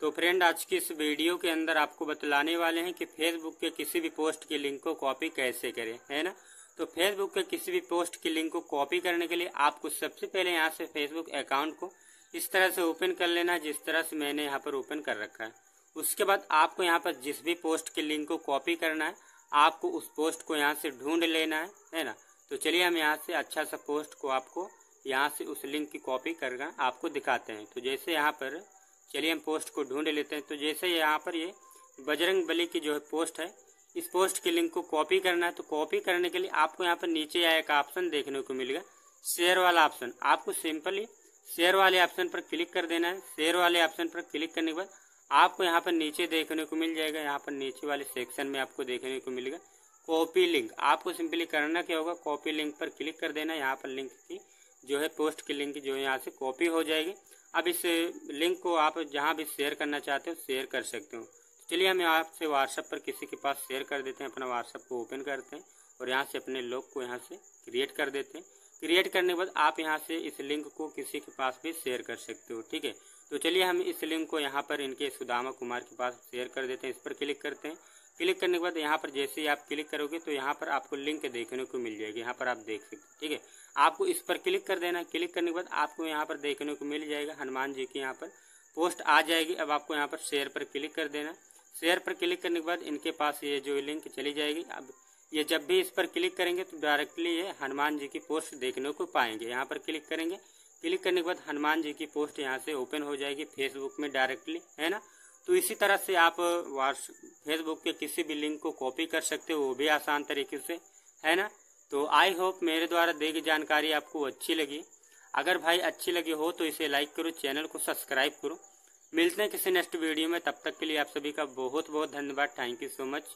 तो फ्रेंड आज की इस वीडियो के अंदर आपको बतलाने वाले हैं कि फेसबुक के किसी भी पोस्ट की लिंक को कॉपी कैसे करें, है ना? तो फेसबुक के किसी भी पोस्ट की लिंक को कॉपी करने के लिए आपको सबसे पहले यहाँ से फेसबुक अकाउंट को इस तरह से ओपन कर लेना है जिस तरह से मैंने यहाँ पर ओपन कर रखा है। उसके बाद आपको यहाँ पर जिस भी पोस्ट की लिंक को कॉपी करना है, आपको उस पोस्ट को यहाँ से ढूंढ लेना है है ना? तो चलिए हम यहाँ से अच्छा सा पोस्ट को आपको यहाँ से उस लिंक की कॉपी करना आपको दिखाते हैं। तो जैसे यहाँ पर चलिए हम पोस्ट को ढूंढ लेते हैं। तो जैसे यहाँ पर ये बजरंग बली की जो है पोस्ट है, इस पोस्ट की लिंक को कॉपी करना है। तो कॉपी करने के लिए आपको यहाँ पर नीचे आया एक ऑप्शन देखने को मिलेगा शेयर वाला ऑप्शन आपको सिंपली शेयर वाले ऑप्शन पर क्लिक कर देना है। शेयर वाले ऑप्शन पर क्लिक करने के बाद आपको यहाँ पर नीचे देखने को मिल जाएगा। यहाँ पर नीचे वाले सेक्शन में आपको देखने को मिलेगा कॉपी लिंक आपको सिंपली करना क्या होगा? कॉपी लिंक पर क्लिक कर देना। यहाँ पर लिंक की जो है पोस्ट की लिंक जो है यहाँ से कॉपी हो जाएगी। अब इस लिंक को आप जहाँ भी शेयर करना चाहते हो शेयर कर सकते हो। चलिए हम आपसे व्हाट्सएप पर किसी के पास शेयर कर देते हैं, अपना व्हाट्सएप को ओपन करते हैं और यहाँ से अपने लोग को यहाँ से क्रिएट कर देते हैं। क्रिएट करने के बाद आप यहाँ से इस लिंक को किसी के पास भी शेयर कर सकते हो, ठीक है? तो चलिए हम इस लिंक को यहाँ पर इनके सुदामा कुमार के पास शेयर कर देते हैं। इस पर क्लिक करते हैं। क्लिक करने के बाद यहाँ पर जैसे ही आप क्लिक करोगे तो यहाँ पर आपको लिंक देखने को मिल जाएगी। यहाँ पर आप देख सकते हैं, ठीक है? आपको इस पर क्लिक कर देना क्लिक करने के बाद आपको यहाँ पर देखने को मिल जाएगा हनुमान जी की यहाँ पर पोस्ट आ जाएगी। अब आपको यहाँ पर शेयर पर क्लिक कर देना शेयर पर क्लिक करने के बाद इनके पास ये जो लिंक चली जाएगी। अब ये जब भी इस पर क्लिक करेंगे तो डायरेक्टली ये हनुमान जी की पोस्ट देखने को पाएँगे। यहाँ पर क्लिक करेंगे। क्लिक करने के बाद हनुमान जी की पोस्ट यहाँ से ओपन हो जाएगी फेसबुक में डायरेक्टली, है ना? तो इसी तरह से आप फेसबुक के किसी भी लिंक को कॉपी कर सकते हो, वो भी आसान तरीके से, है ना? तो आई होप मेरे द्वारा दी गई जानकारी आपको अच्छी लगी। अगर भाई अच्छी लगी हो तो इसे लाइक करो, चैनल को सब्सक्राइब करो। मिलते हैं किसी नेक्स्ट वीडियो में, तब तक के लिए आप सभी का बहुत बहुत धन्यवाद। Thank you so much